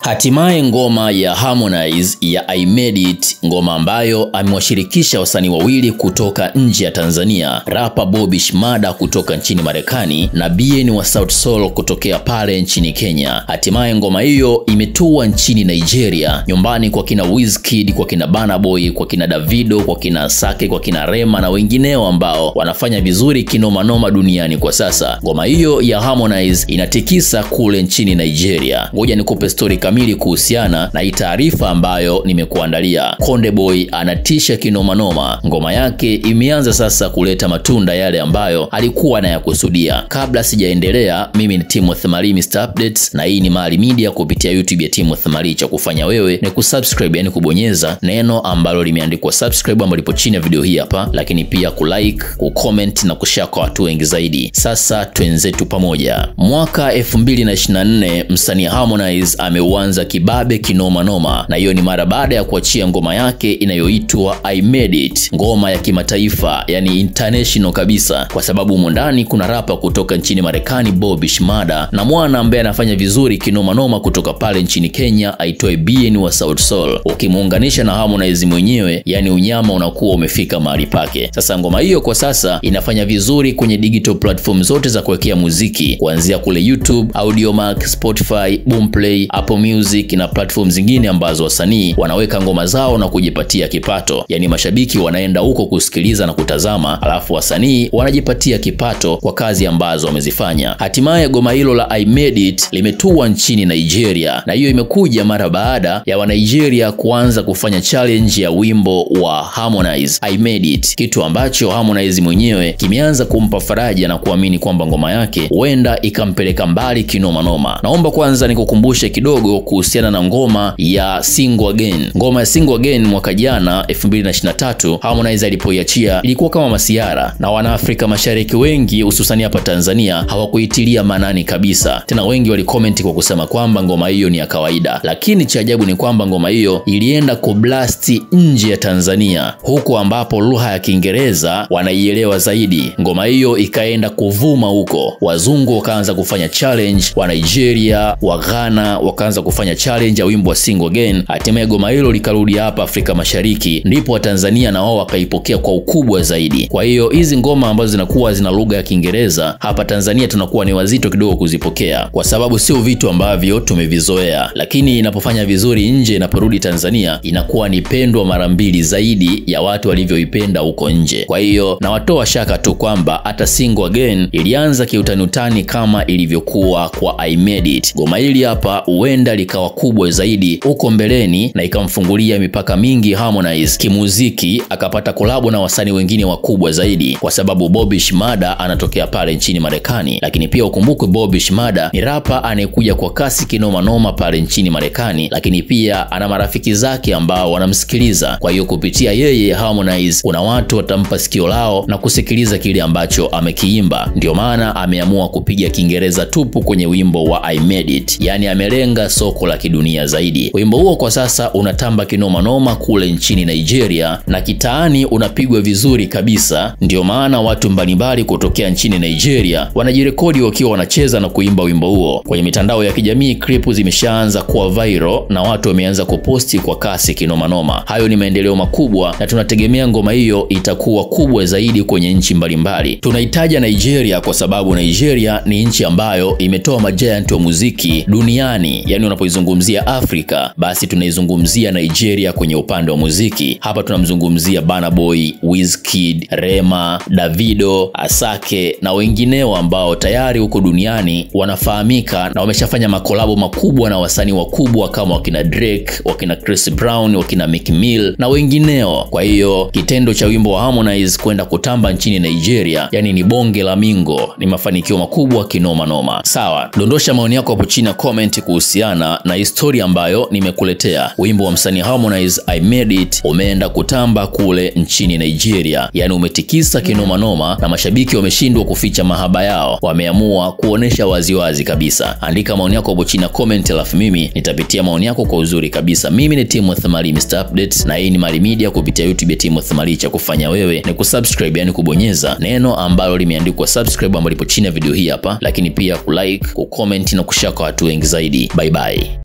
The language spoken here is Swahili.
Hatimaye ngoma ya Harmonize ya I Made It, ngoma ambayo amewashirikisha wasanii wawili kutoka nje ya Tanzania, rapa Bobby Shmada kutoka nchini Marekani na Bien wa South Soul kutokea pale nchini Kenya. Hatimaye ngoma hiyo imetua nchini Nigeria, nyumbani kwa kina Wizkid, kwa kina Burna Boy, kwa kina Davido, kwa kina Asake, kwa kina Rema na wengineo ambao wanafanya vizuri kinoma noma duniani kwa sasa. Ngoma hiyo ya Harmonize inatikisa kule nchini Nigeria. Ngoja nikupe story kamili kuhusiana na hii taarifa ambayo nimekuandalia. Konde Boy anatisha kinomanoma. Ngoma yake imeanza sasa kuleta matunda yale ambayo alikuwa anayakusudia. Kabla sijaendelea, mimi ni Timothy Mali Mr Updates, na hii ni Mali Media kupitia YouTube ya Timothy Mali. Cha kufanya wewe ni kusubscribe, yani kubonyeza neno ambalo limeandikwa subscribe ambalo lipo chini ya video hii hapa, lakini pia kulike, kucomment na kushare kwa watu wengi zaidi. Sasa twenzetu pamoja. Mwaka 2024 msanii Harmonize ameuanza kibabe kinoma noma, na hiyo ni mara baada ya kuachia ngoma yake inayoitwa I Made It, ngoma ya kimataifa, yani international kabisa, kwa sababu humo ndani kuna rapa kutoka nchini Marekani Bobby Shmurda na mwana ambaye anafanya vizuri kinoma noma kutoka pale nchini Kenya aitwaye Bien wa Sauti Sol. Ukimuunganisha na Harmonize mwenyewe, yani unyama unakuwa umefika mahali pake. Sasa ngoma hiyo kwa sasa inafanya vizuri kwenye digital platform zote za kuwekea muziki kuanzia kule YouTube, Audiomack, Spotify, Boomplay, Apple Music na platform zingine ambazo wasanii wanaweka ngoma zao na kujipatia kipato. Yaani mashabiki wanaenda huko kusikiliza na kutazama, alafu wasanii wanajipatia kipato kwa kazi ambazo wamezifanya. Hatimaye goma hilo la I Made It limetua nchini Nigeria, na hiyo imekuja mara baada ya Wanigeria kuanza kufanya challenge ya wimbo wa Harmonize I Made It, kitu ambacho Harmonize mwenyewe kimeanza kumpa faraja na kuamini kwamba ngoma yake huenda ikampeleka mbali kinoma noma. Naomba kwanza nikukumbushe kidogo kuhusiana na ngoma ya Single Again. Ngoma ya Single Again mwaka jana 2023 Harmonize alipoiachia ilikuwa kama masiara, na wanaafrika Mashariki wengi hususani hapa Tanzania hawakuitilia manani kabisa. Tena wengi walikomenti kwa kusema kwamba ngoma hiyo ni ya kawaida, lakini cha ajabu ni kwamba ngoma hiyo ilienda kublasti nje ya Tanzania, huku ambapo lugha ya Kiingereza wanaielewa zaidi. Ngoma hiyo ikaenda kuvuma huko, wazungu wakaanza kufanya challenge, wa Nigeria, wa Ghana wakaanza kufanya challenge ya wimbo wa Single Again. Hatimaye goma hilo likarudi hapa Afrika Mashariki, ndipo Watanzania na wao wakaipokea kwa ukubwa zaidi. Kwa hiyo hizi ngoma ambazo zinakuwa zina lugha ya Kiingereza hapa Tanzania tunakuwa ni wazito kidogo kuzipokea, kwa sababu sio vitu ambavyo tumevizoea, lakini inapofanya vizuri nje, inaporudi Tanzania inakuwa ni pendwa mara mbili zaidi ya watu walivyoipenda huko nje. Kwa hiyo nawatoa shaka tu kwamba hata Single Again ilianza kiutanutani kama ilivyokuwa kwa I Made It. Goma hili hapa huenda likawa kubwa zaidi huko mbeleni na ikamfungulia mipaka mingi Harmonize kimuziki, akapata kolabo na wasanii wengine wakubwa zaidi, kwa sababu Bobby Shmurda anatokea pale nchini Marekani. Lakini pia ukumbukwe Bobby Shmurda ni rapa anayekuja kwa kasi kinoma noma pale nchini Marekani, lakini pia ana marafiki zake ambao wanamsikiliza. Kwa hiyo kupitia yeye Harmonize kuna watu watampa sikio lao na kusikiliza kile ambacho amekiimba. Ndio maana ameamua kupiga Kiingereza tupu kwenye wimbo wa I Made It, yaani amelenga soko la kidunia zaidi. Wimbo huo kwa sasa unatamba kinoma noma kule nchini Nigeria na kitaani unapigwa vizuri kabisa. Ndio maana watu mbalimbali kutokea nchini Nigeria wanajirekodi wakiwa wanacheza na kuimba wimbo huo. Kwenye mitandao ya kijamii klipu zimeshaanza kuwa viral na watu wameanza kuposti kwa kasi kinoma noma. Hayo ni maendeleo makubwa na tunategemea ngoma hiyo itakuwa kubwa zaidi kwenye nchi mbalimbali. Tunaitaja Nigeria kwa sababu Nigeria ni nchi ambayo imetoa majiant wa muziki duniani. Yani unapoizungumzia Afrika basi tunaizungumzia Nigeria kwenye upande wa muziki. Hapa tunamzungumzia Burna Boy, Wizkid, Rema, Davido, Asake na wengineo ambao tayari huko duniani wanafahamika na wameshafanya makolabo makubwa na wasanii wakubwa kama wakina Drake, wakina Chris Brown, wakina Meek Mill na wengineo. Kwa hiyo kitendo cha wimbo wa Harmonize kwenda kutamba nchini Nigeria, yani ni bonge la mingo, ni mafanikio makubwa kinoma noma. Sawa, dondosha maoni yako hapo chini ya comment kuhusiana na historia ambayo nimekuletea. Wimbo wa msanii Harmonize I Made It umeenda kutamba kule nchini Nigeria, yani umetikisa kinoma noma, na mashabiki wameshindwa kuficha mahaba yao, wameamua kuonesha waziwazi kabisa. Andika maoni yako hapo chini ya comment, alafu mimi nitapitia maoni yako kwa uzuri kabisa. Mimi ni Timothy Mali Mr Update, na hii ni Mali Media kupitia YouTube ya Timothy Mali. Cha kufanya wewe ni kusubscribe, yani kubonyeza neno ambalo limeandikwa subscribe ambalo lipo chini ya video hii hapa, lakini pia kulike, kucomment na kushare kwa watu wengi zaidi. Bye Bye bye.